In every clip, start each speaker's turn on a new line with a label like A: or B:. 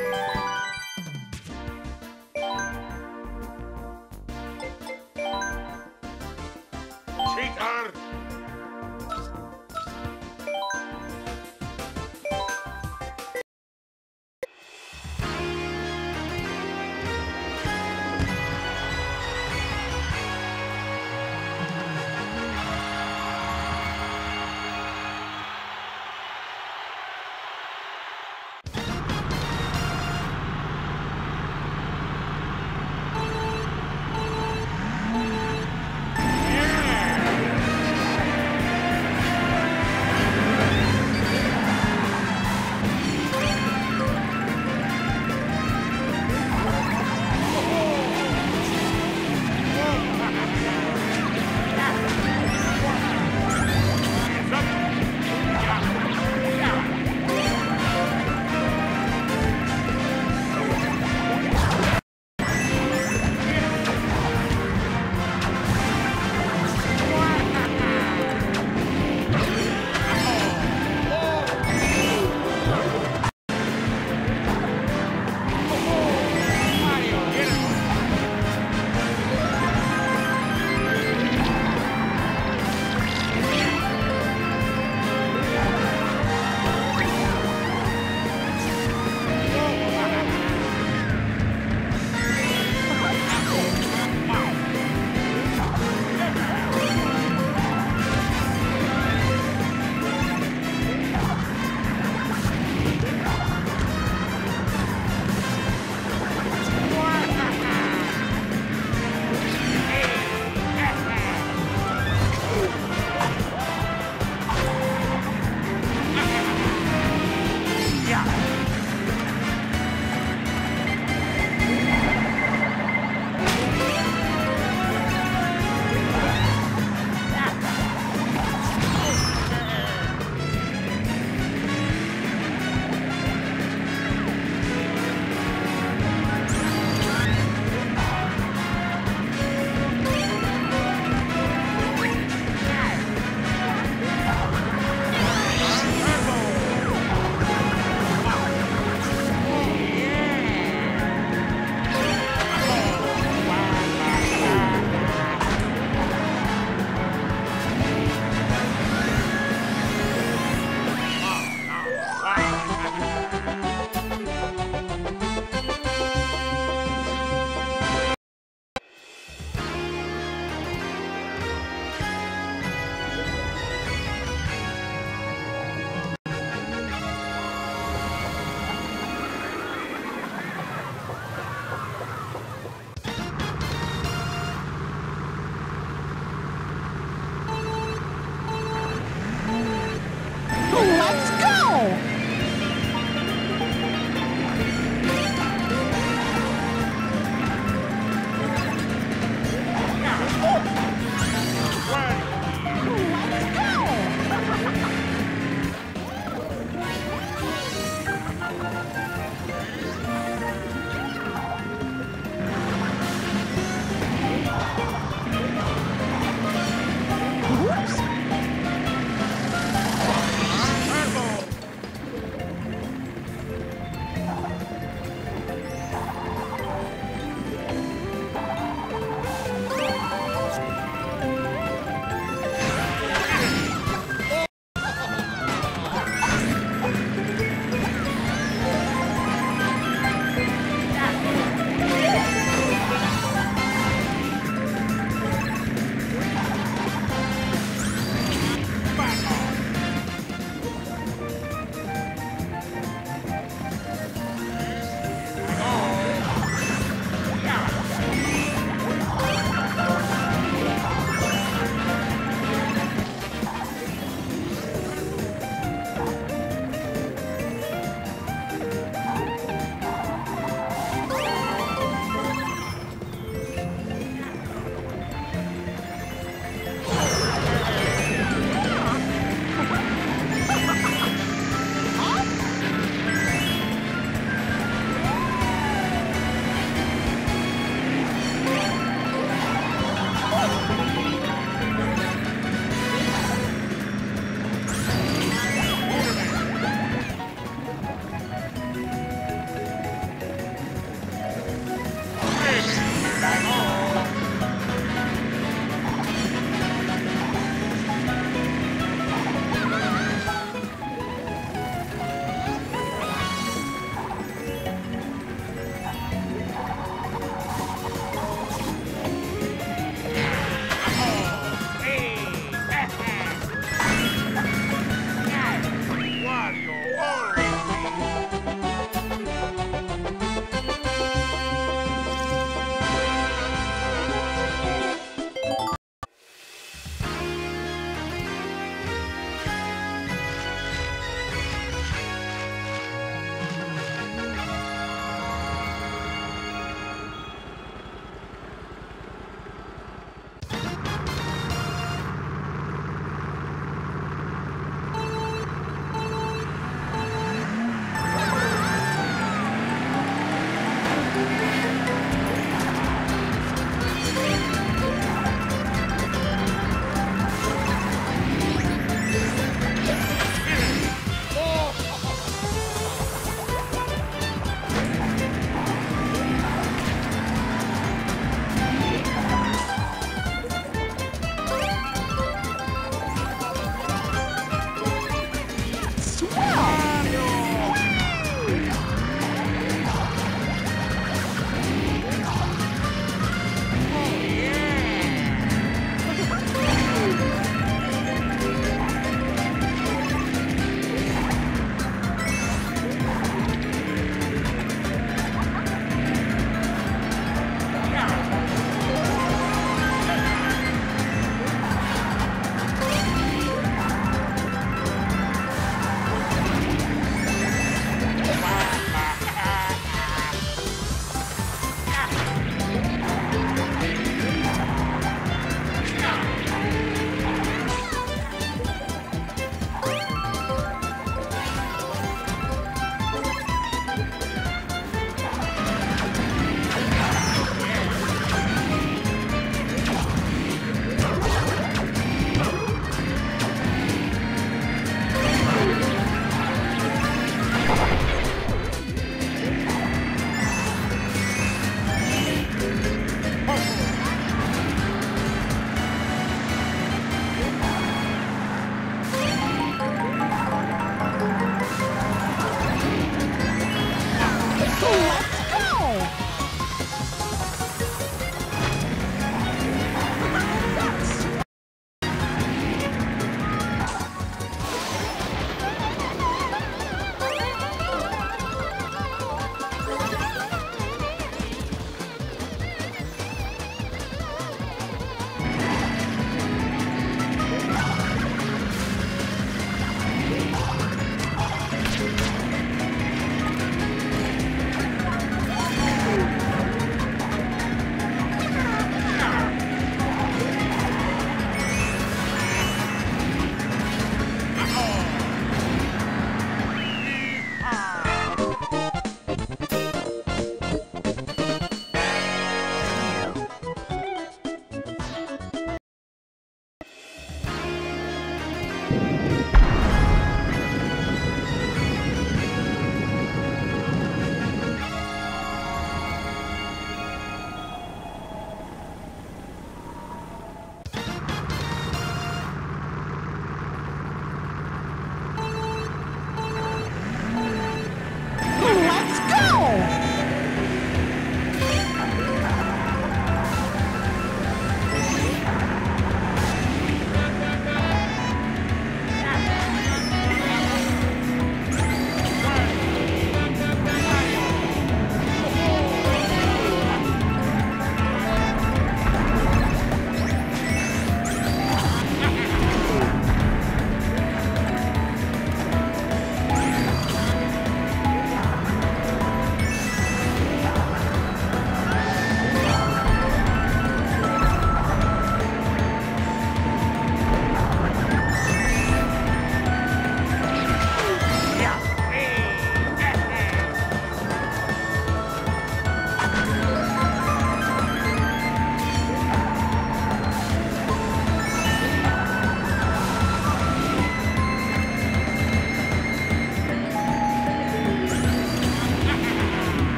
A: Cheater!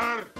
A: Rar!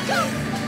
A: Michael!